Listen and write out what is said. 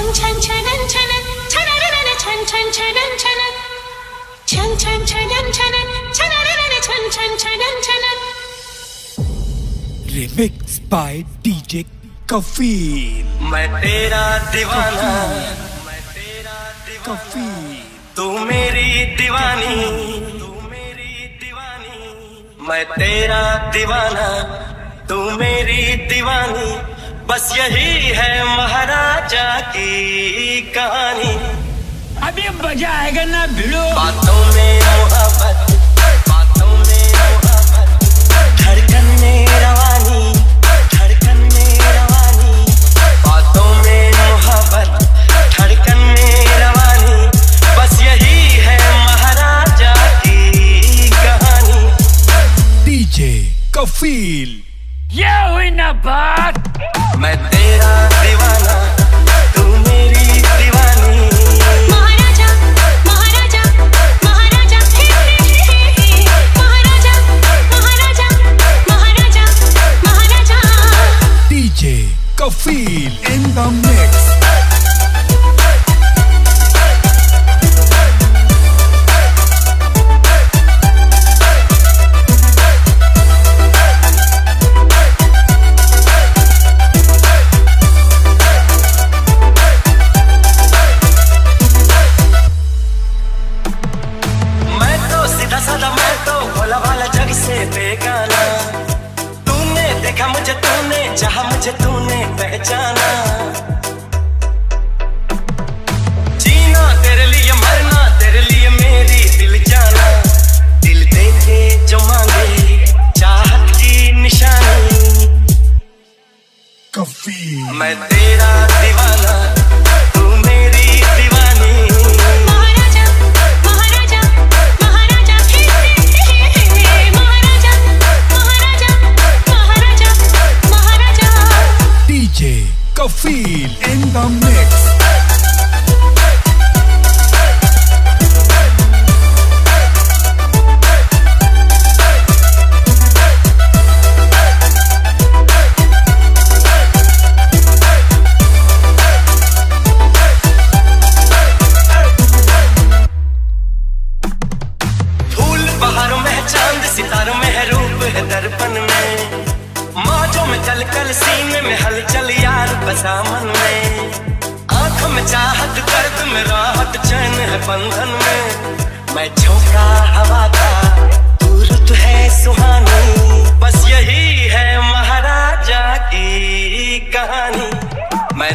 छन छनन छनन Remix by DJ Kafil. मैं तेरा दीवाना तू मेरी दीवानी तू मेरी दीवानी मैं तेरा दीवाना तू मेरी दीवानी बस यही है महाराजा की कहानी। अभी मज़ा आएगा ना भिड़ो। बातों में मोहब्बत बातों में मोहब्बत धड़कन में रवानी धड़कन में रवानी। बातों में मोहब्बत धड़कन में रवानी। बस यही है महाराजा की कहानी। DJ Kafil. ये हुई ना बात। मैं तेरा दीवाना तू मेरी दीवानी। महाराजा महाराजा महाराजा महाराजा महाराजा महाराजा महाराजा। in the mix. बेगाना तूने देखा मुझे तूने चाहा मुझे तूने पहचाना। जीना तेरे लिए मरना तेरे लिए मेरी दिल जाना। दिल देखे जो मांगे चाहत की निशानी। Kafil. मैं DJ Kafil in the mix. बहारों में चाँद सितारों में है रूप है दर्पण में मौजों में कल सीन में हलचल यार बसा मन में। आँख में चाहत दर्द में राहत चैन है बंधन में। मैं झोंका हवा का तू रुत है सुहानी। बस यही है महाराजा की कहानी। मैं